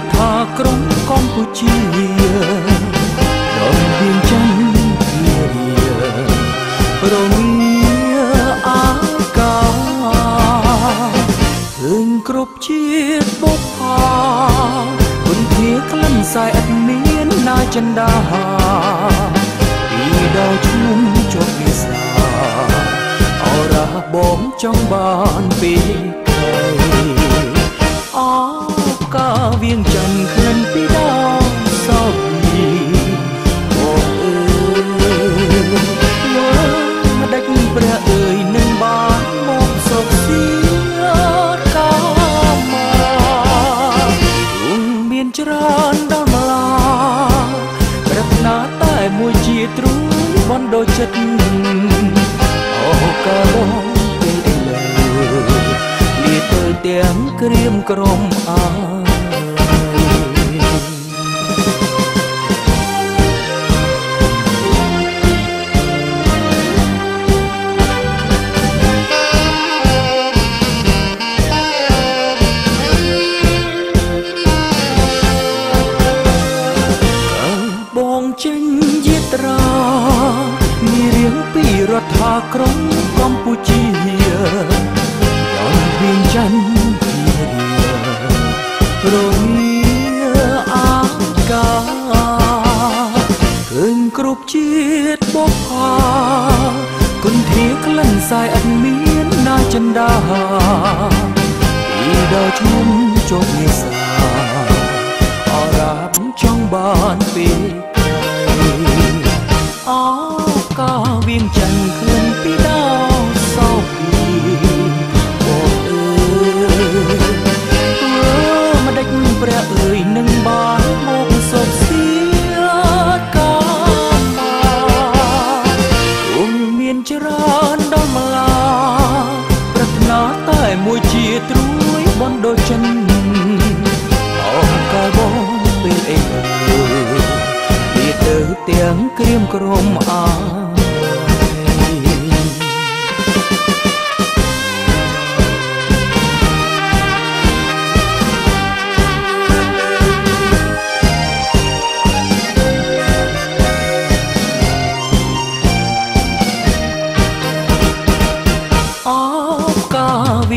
រដ្ឋាក្រុងកម្ពុជាដល់វៀងច័ន្ទភារារងាអាកាឃើញគ្រប់ជាតិបុព្វាគុនធាក្លិនសែអត់មានណាចិន្តាពីដល់ឈ្មុំជប់វិសាអរះបងចង់បានពី ចិត្តក៏បងពេលឥឡូវលាទៅទាំងក្រៀមក្រំអើ រដ្ឋាក្រុងកម្ពុជាដល់វៀងច័ន្ទភារារងាអាកាឃើញគ្រប់ជាតិបុព្វាគុនធាក្លិនសែអត់មានណាចិន្តាពីដល់ឈុំជោគនេសាអរ៉ាប់ចង់បានពី វៀងច័ន្ទឃើញពីដល់សោកពីបងអើយអើម្ដេចព្រះអើយនឹងបានមកសុខសៀកាមាគុំមានច្រើនដល់ម្លាប្រាថ្នាតែមួយជាត្រួយបណ្ដោចិនអោកាយបងពេលអីវាទៅទាំងក្រៀមក្រំអា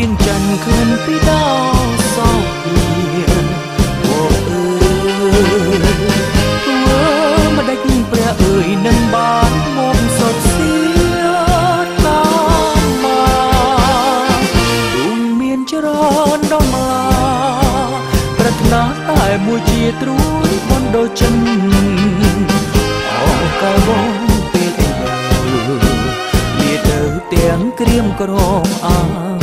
វៀងច័ន្ទក្លិនពីដល់សោកវៀនអូអើយធ្វើម្ដេចព្រះអើយនឹងបានមកសុខសៀតាមមកទុំមានច្រើនដល់មកប្រាថ្នាតែមួយជាត្រួយបណ្ដោចិនអោកែបងពេលឯងលាទៅទាំងក្រៀមក្រមអា